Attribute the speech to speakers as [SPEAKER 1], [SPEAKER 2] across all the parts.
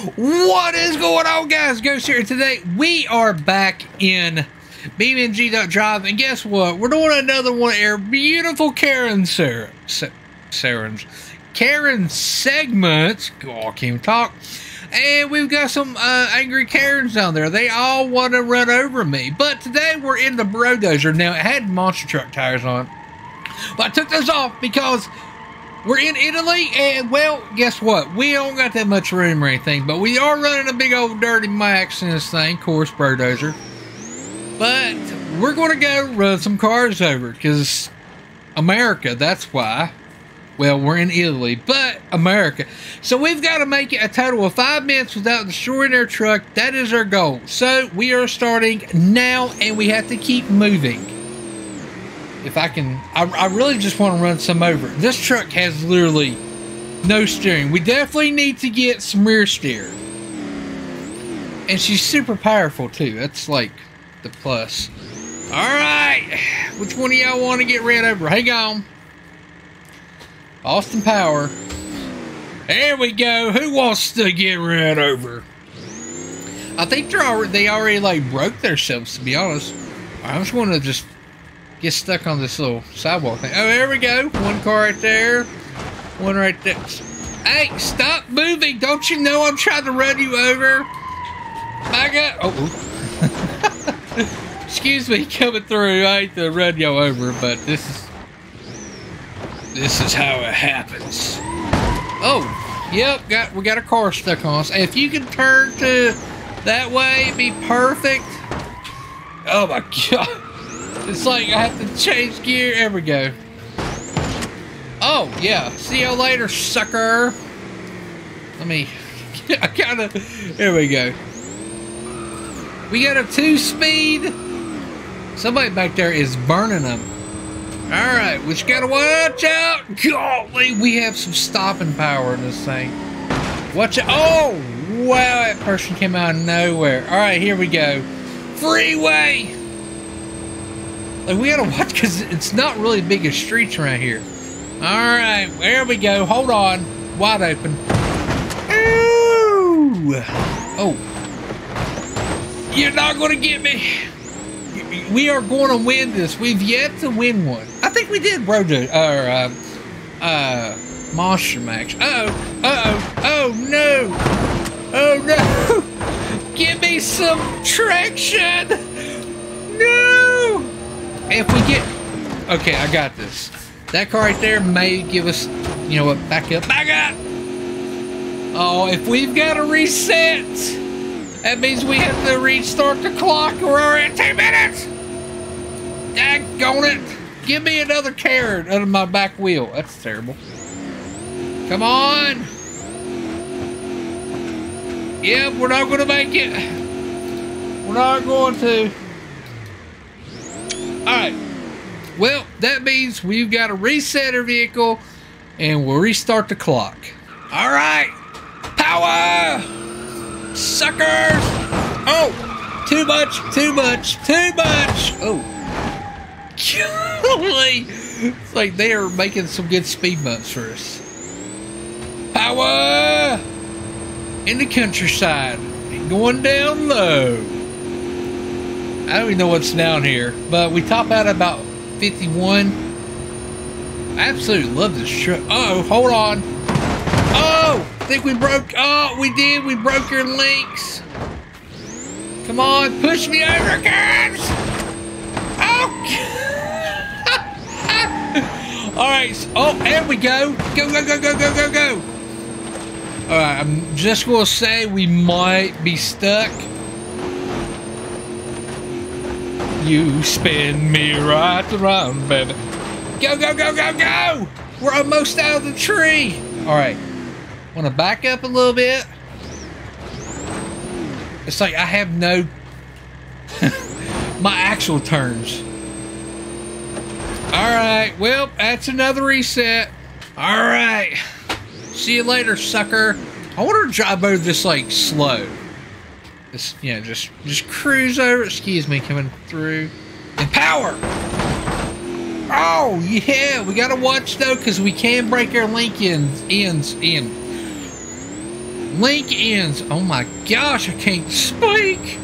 [SPEAKER 1] What is going on, guys? Ghost here. Today we are back in BeamNG.drive, and guess what? We're doing another one of our beautiful Karen Sarah, Sarah's Karen segments. Oh, I can't even talk. And we've got some uh, angry Karens down there. They all want to run over me. But today we're in the Brodozer. Now, it had monster truck tires on. But I took those off because we're in Italy, and well, guess what? We don't got that much room or anything, but we are running a big old dirty max in this thing, course, Brodozer. But we're going to go run some cars over because America, that's why. Well, we're in Italy, but America. So we've got to make it a total of five minutes without destroying our truck. That is our goal. So we are starting now, and we have to keep moving if I can, I, I really just want to run some over. This truck has literally no steering. We definitely need to get some rear steer. And she's super powerful too. That's like the plus. All right, which one of y'all want to get ran over? Hang on. Austin Power. There we go. Who wants to get ran over? I think they're already, they already like broke themselves to be honest. I just want to just get stuck on this little sidewalk thing. Oh, there we go. One car right there. One right there. Hey, stop moving. Don't you know I'm trying to run you over? Back up. Oh, excuse me coming through. I hate to run you over, but this is this is how it happens. Oh, yep, got we got a car stuck on us. If you can turn to that way, it'd be perfect. Oh my god. It's like I have to change gear. There we go. Oh, yeah. See you later, sucker. Let me... I kind of... There we go. We got a two-speed. Somebody back there is burning them. Alright, we just gotta watch out. Golly, we have some stopping power in this thing. Watch out. Oh, wow, that person came out of nowhere. Alright, here we go. Freeway. Like, we gotta watch because it's not really big as streets around here. Alright, there we go. Hold on. Wide open. Ooh! Oh. You're not gonna get me. We are going to win this. We've yet to win one. I think we did Road or uh, uh, Monster Max. Uh oh, uh oh, oh no, oh no! Give me some traction! If we get... Okay, I got this. That car right there may give us... You know what? Back up. Back up! Oh, if we've got to reset, that means we have to restart the clock. We're at two minutes. Daggone it. Give me another carrot under my back wheel. That's terrible. Come on. Yep, we're not going to make it. We're not going to. Alright. Well, that means we've got to reset our vehicle and we'll restart the clock. Alright. Power! Suckers! Oh! Too much, too much, too much! Oh. Golly! It's like they are making some good speed bumps for us. Power! In the countryside. Going down low. I don't even know what's down here, but we top out about 51. I absolutely love this truck. oh, hold on. Oh, I think we broke. Oh, we did. We broke your links. Come on, push me over, guys. Oh. All right. Oh, there we go. Go, go, go, go, go, go, go. All right. I'm just going to say we might be stuck. You spin me right around, baby. Go, go, go, go, go! We're almost out of the tree. All right. Want to back up a little bit? It's like I have no... my actual turns. All right. Well, that's another reset. All right. See you later, sucker. I want to drive over this, like, slow. Just, yeah, just just cruise over. Excuse me, coming through. And power! Oh, yeah, we gotta watch though, because we can break our link ends, ends in. Link ends. Oh my gosh, I can't speak.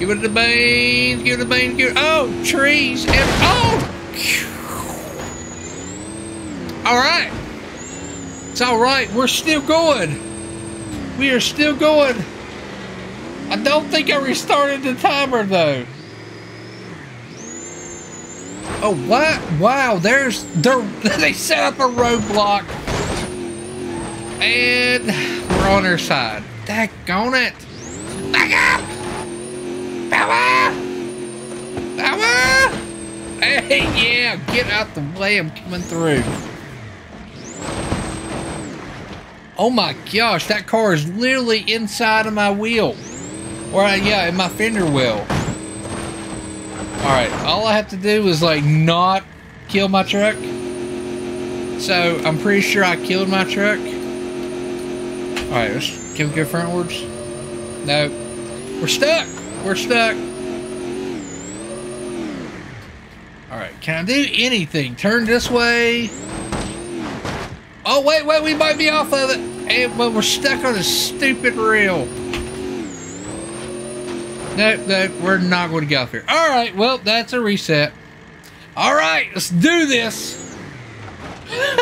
[SPEAKER 1] Give it the beans, give it the beans, give it, oh, trees, and, oh! All right. It's all right. We're still going. We are still going. I don't think I restarted the timer though. Oh what? Wow, there's there they set up a roadblock. And we're on their side. Daggone it. Back up! Power! Power! Hey, yeah, get out the way. I'm coming through. Oh my gosh, that car is literally inside of my wheel. Or, uh, yeah, in my fender well. Alright, all I have to do is, like, not kill my truck. So, I'm pretty sure I killed my truck. Alright, let's, can we go frontwards? No. We're stuck! We're stuck! Alright, can I do anything? Turn this way. Oh, wait, wait, we might be off of it. And, but we're stuck on a stupid rail. Nope, we're not going to get off here. All right, well, that's a reset. All right, let's do this.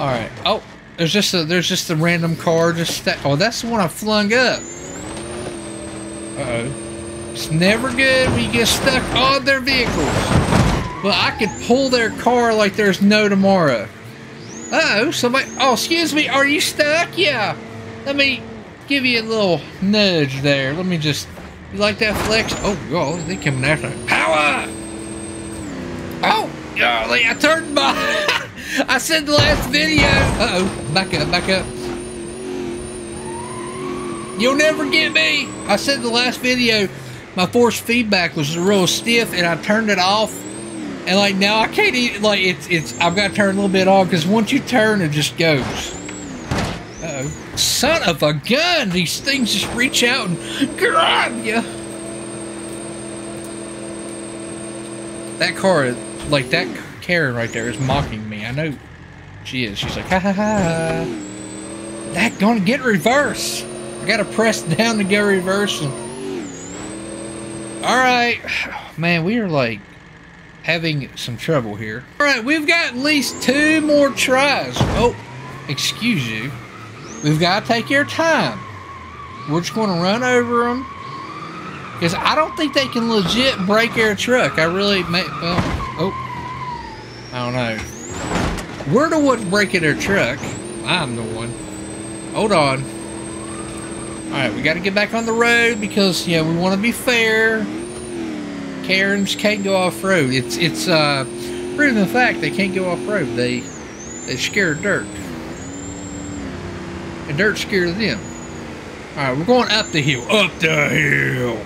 [SPEAKER 1] All right. Oh, there's just a there's just a random car just stuck. oh that's the one I flung up. Uh oh. It's never good when you get stuck on their vehicles. But I could pull their car like there's no tomorrow. Uh oh, somebody. Oh, excuse me. Are you stuck? Yeah. Let me give you a little nudge there. Let me just you like that flex? Oh, God, they coming after. Power! Oh, golly, I turned my... I said the last video. Uh-oh, back up, back up. You'll never get me. I said the last video, my force feedback was real stiff, and I turned it off. And like now, I can't even like it's it's. I've got to turn a little bit off because once you turn, it just goes. Uh. Son of a gun! These things just reach out and grab you. That car, like that Karen right there, is mocking me. I know she is. She's like, ha ha ha. That gonna get reverse. I gotta press down to go reverse. And... All right, man, we are like having some trouble here. All right, we've got at least two more tries. Oh, excuse you. We've got to take our time. We're just going to run over them. Because I don't think they can legit break our truck. I really may, well, oh, I don't know. We're the ones breaking their truck. I'm the one. Hold on. Alright, we got to get back on the road because, yeah, we want to be fair. Karens can't go off-road. It's, it's, uh, proven the fact they can't go off-road. They, they scare dirt and dirt scared of them. Alright, we're going up the hill. Up the hill.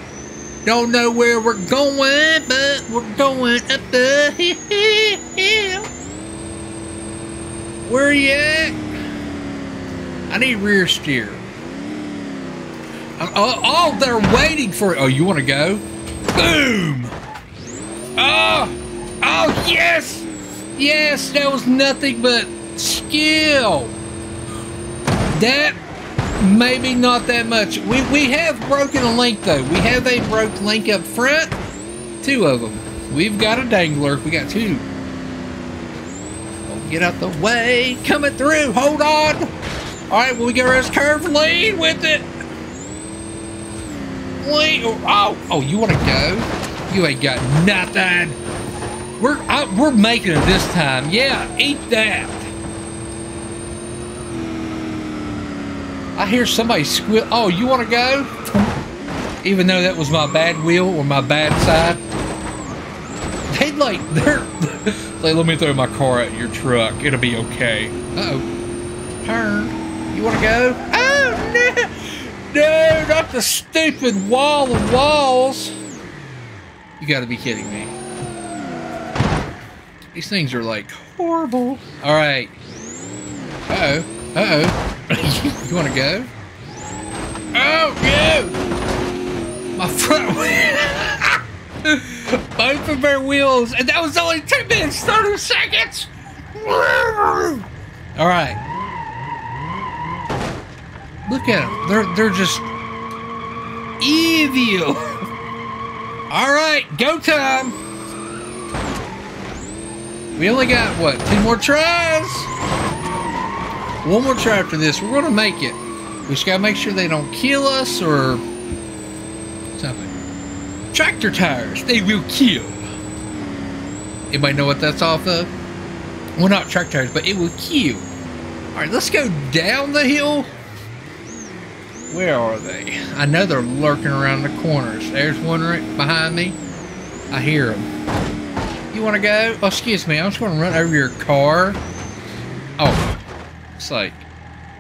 [SPEAKER 1] Don't know where we're going, but we're going up the hill. Where are you at? I need rear steer. Oh, oh, they're waiting for it. Oh, you want to go? Boom! Oh! Oh, yes! Yes, that was nothing but skill. That maybe not that much. We we have broken a link though. We have a broke link up front. Two of them. We've got a dangler. We got two. Oh, get out the way. Coming through. Hold on. All right, well, we got this curve lead with it. Lead. Oh, oh, oh, you want to go? You ain't got nothing. We're I, we're making it this time. Yeah, eat that. I hear somebody squeal. Oh, you want to go? Even though that was my bad wheel or my bad side. They like, they're like, let me throw my car at your truck. It'll be okay. Uh oh. Turn. You want to go? Oh, no. No, not the stupid wall of walls. You got to be kidding me. These things are like horrible. All right. Uh oh. You want to go? Oh, no! My front wheel. Both of our wheels. And that was only 10 minutes, 30 seconds. All right. Look at them. They're they're just evil. All right, go time. We only got what? Two more tries. One more try after this. We're gonna make it. We just gotta make sure they don't kill us or something. Tractor tires. They will kill. Anybody know what that's off of? Well, not tractor tires, but it will kill. All right, let's go down the hill. Where are they? I know they're lurking around the corners. There's one right behind me. I hear them. You want to go? Oh, excuse me. I'm just going to run over your car. Oh, it's like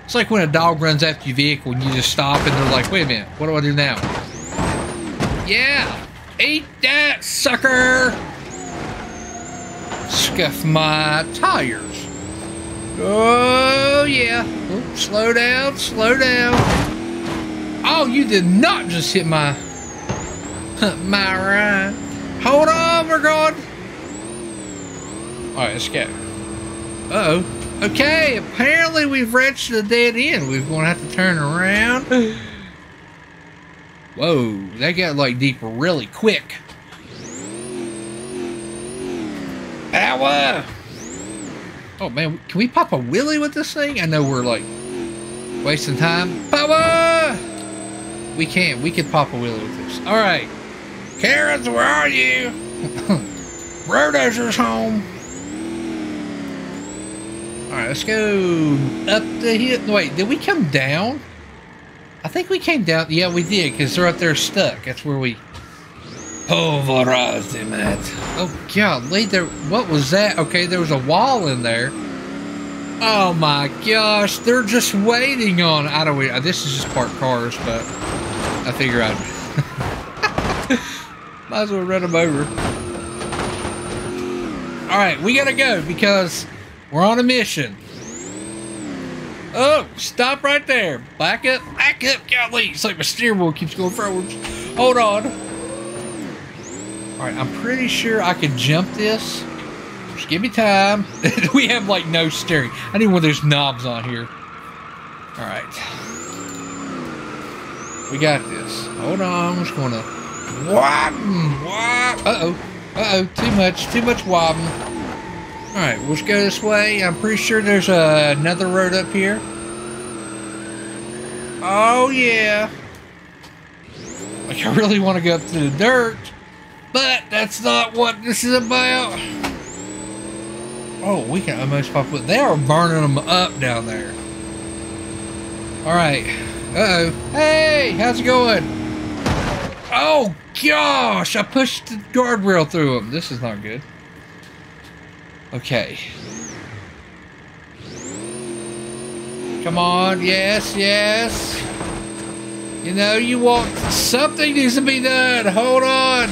[SPEAKER 1] it's like when a dog runs after your vehicle and you just stop and they're like, "Wait a minute, what do I do now?" Yeah, eat that sucker. Scuff my tires. Oh yeah. Oops, slow down, slow down. Oh, you did not just hit my my ride. Hold on, we're going. All right, let's go. Uh oh. Okay, apparently we've reached the dead end. We're going to have to turn around. Whoa, that got like deeper really quick. Power! Ah! Oh man, can we pop a wheelie with this thing? I know we're like wasting time. Power! Ah! We can't. We could pop a wheelie with this. All right. Karens, where are you? Brodozer's home. All right, let's go up the hill. Wait, did we come down? I think we came down. Yeah, we did, because they're up there stuck. That's where we pulverized him at. Oh, golly, there. What was that? Okay, there was a wall in there. Oh my gosh, they're just waiting on. I don't. This is just parked cars, but I figure I'd might as well run them over. All right, we gotta go because we're on a mission. Oh, stop right there. Back up, back up, golly. It's like my steering wheel keeps going forwards. Hold on. All right, I'm pretty sure I can jump this. Just give me time. we have like no steering. I need one of those knobs on here. All right. We got this. Hold on. I'm just to wobble. Wob. Uh-oh. Uh-oh. Too much. Too much wobbling. All right, let's go this way. I'm pretty sure there's uh, another road up here. Oh, yeah. Like, I really want to go up to the dirt, but that's not what this is about. Oh, we can almost pop it. They are burning them up down there. All right. Uh-oh. Hey, how's it going? Oh, gosh. I pushed the guardrail through them. This is not good. Okay. Come on, yes, yes. You know, you want something needs to be done. Hold on.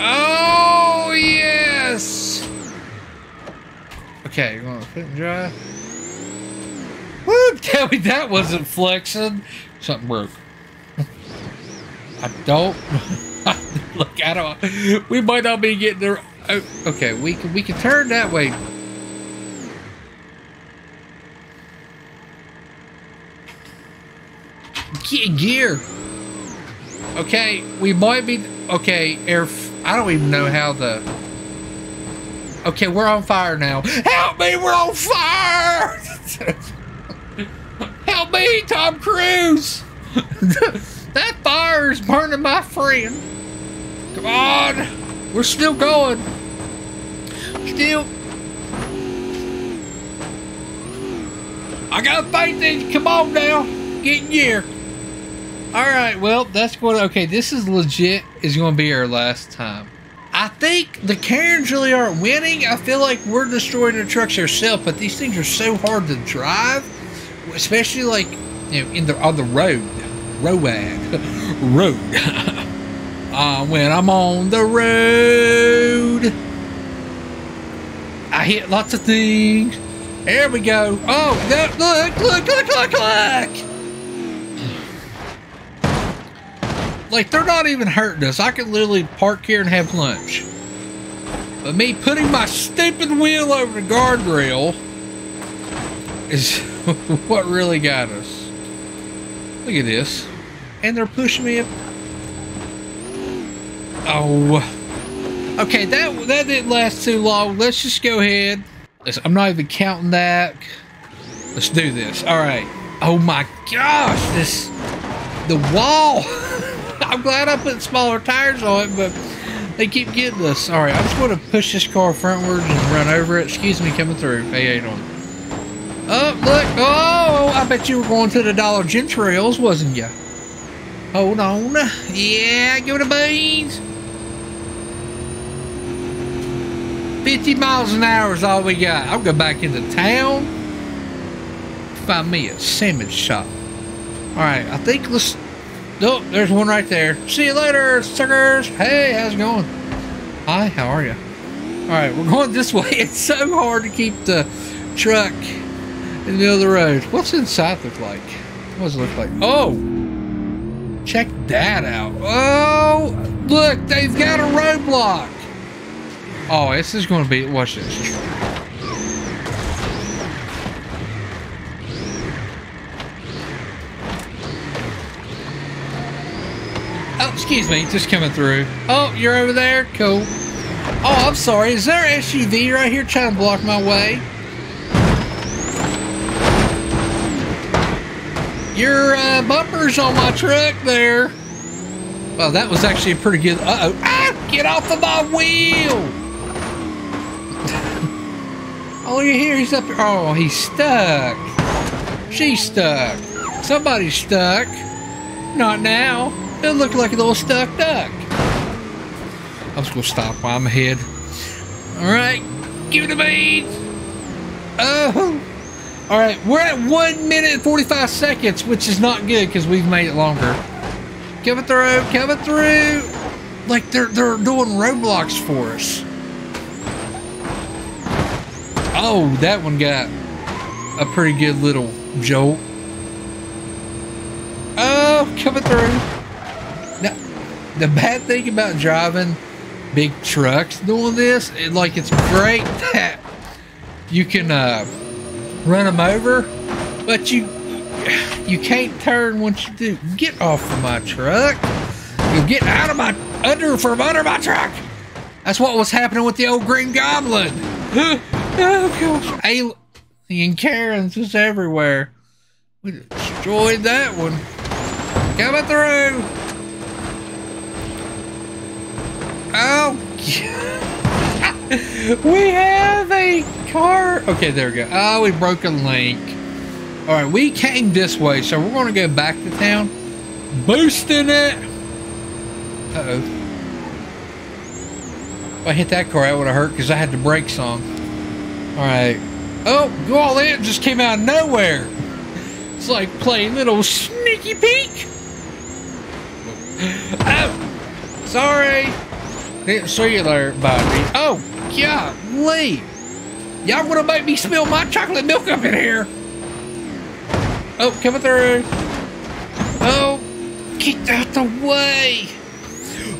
[SPEAKER 1] Oh, yes. Okay, you want to fit and dry? Woo, tell me that wasn't flexing. Something broke. I don't. Look, I don't. We might not be getting there. Oh, okay, we can we can turn that way. Gear. Okay, we might be okay. Air. I don't even know how the. Okay, we're on fire now. Help me! We're on fire! Help me, Tom Cruise! that fire is burning my friend. Come on, we're still going. Still. I got faith in. Come on now. Get in gear. Alright, well, that's going okay, this is legit is gonna be our last time. I think the Karens really aren't winning. I feel like we're destroying the trucks ourselves, but these things are so hard to drive. Especially like you know in the on the road. Road road. uh, when I'm on the road. I hit lots of things. There we go. Oh, no, look, look, look, look, look. Like, they're not even hurting us. I could literally park here and have lunch. But me putting my stupid wheel over the guardrail is what really got us? Look at this. And they're pushing me up. Oh. Okay, that that didn't last too long. Let's just go ahead. I'm not even counting that. Let's do this. All right. Oh my gosh, this the wall. I'm glad I put smaller tires on it, but they keep getting us. All right, I just want to push this car frontwards and run over it. Excuse me, coming through. Hey, how on. Oh, look. Oh, I bet you were going to the Dollar General, wasn't you? Hold on. Yeah, give it a beans. 50 miles an hour is all we got. I'll go back into town. Find me a sandwich shop. Alright, I think let's... Oh, there's one right there. See you later, suckers. Hey, how's it going? Hi, how are you? Alright, we're going this way. It's so hard to keep the truck in the the road. What's inside look like? What does it look like? Oh! Check that out. Oh! Look, they've got a roadblock. Oh, this is going to be... Watch this. Oh, excuse me. Just coming through. Oh, you're over there? Cool. Oh, I'm sorry. Is there an SUV right here trying to block my way? Your uh, bumper's on my truck there. Well, that was actually a pretty good... Uh-oh. Ah! Get off of my wheel! Oh, you hear he's up. Oh, he's stuck. She's stuck. Somebody's stuck. Not now. It looked like a little stuck duck. I'm just gonna stop while I'm ahead. Alright, give it a beat. Oh. Alright, we're at 1 minute and 45 seconds, which is not good because we've made it longer. Coming through, coming through. Like they're they're doing roadblocks for us. Oh, that one got a pretty good little jolt. Oh, coming through. Now, the bad thing about driving big trucks doing this, it, like it's great that you can uh, run them over, but you you can't turn once you do. Get off of my truck. You get out of my under from under my truck. That's what was happening with the old Green Goblin. Oh gosh, alien Karens is everywhere. We destroyed that one. Coming through. Oh, we have a car. Okay, there we go. Oh, we broke a link. All right, we came this way, so we're going to go back to town. Boosting it. Uh-oh. If I hit that car, that would have hurt because I had the brakes on. All right. Oh, all in just came out of nowhere. It's like playing little sneaky peek. Oh, sorry. Didn't see you there, buddy. Oh, golly. Y'all gonna make me spill my chocolate milk up in here. Oh, coming through. Oh, get out the way.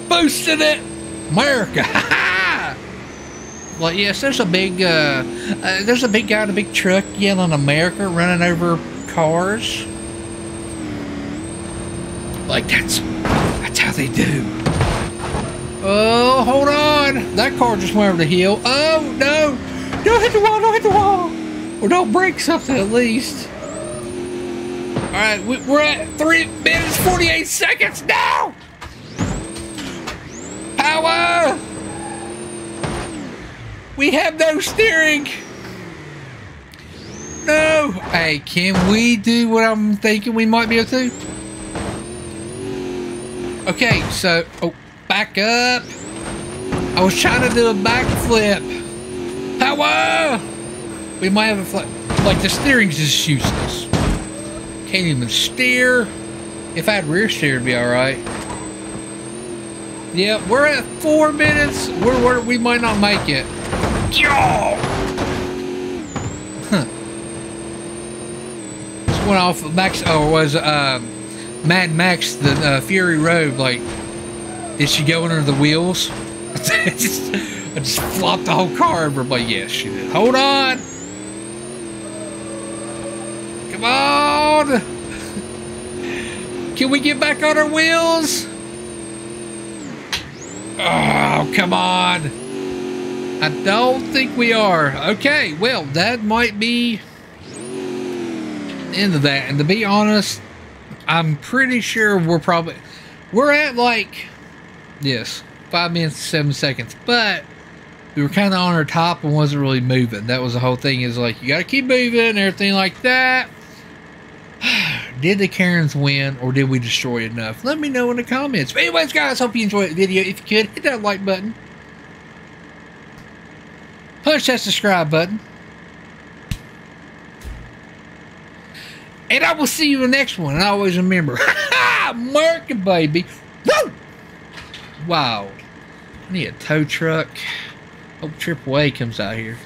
[SPEAKER 1] Boosting it. America. Well, yes, there's a big, uh, uh, there's a big guy in a big truck yelling America running over cars. Like, that's, that's how they do. Oh, hold on. That car just went over the hill. Oh, no. Don't hit the wall, don't hit the wall. Or don't break something at least. All right, we, we're at 3 minutes, 48 seconds now. Power. We have no steering. No. Hey, can we do what I'm thinking we might be able to? Okay, so, oh, back up. I was trying to do a backflip. Power! We might have a flip. Like, the steering's just useless. Can't even steer. If I had rear steer, it'd be alright. Yeah, we're at four minutes. We're, we're, we might not make it. Huh. This went off Max, or was uh, Mad Max the uh, Fury Road? Like, did she go under the wheels? I just, I just flopped the whole car over. But yes, she did. Hold on. Come on! Can we get back on our wheels? Oh, come on. I don't think we are. Okay, well, that might be of that. And to be honest, I'm pretty sure we're probably we're at like yes, five minutes seven seconds, but we were kind of on our top and wasn't really moving. That was the whole thing. Is like you got to keep moving and everything like that. did the Karens win or did we destroy enough? Let me know in the comments. But anyways, guys, hope you enjoyed the video. If you could, hit that like button. Punch that subscribe button. And I will see you in the next one. And always remember, America, baby. Woo! Wow. I need a tow truck. Hope AAA comes out here.